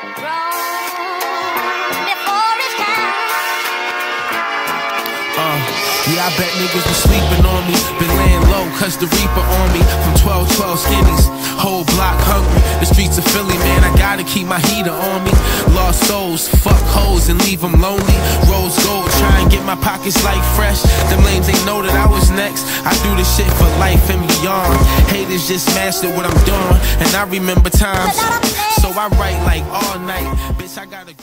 Uh, yeah, I bet niggas was sleeping on me. Been laying low, cause the reaper on me. From 12, 12 skinnies, whole block hungry. The streets of Philly, man, I gotta keep my heater on me. Lost souls, fuck hoes and leave them lonely. Rose gold, try and get my pockets like fresh. Them lames ain't know that I was next. I do this shit for life and beyond. Haters just mastered what I'm doing. And I remember times, I write like all night. Bitch, I gotta.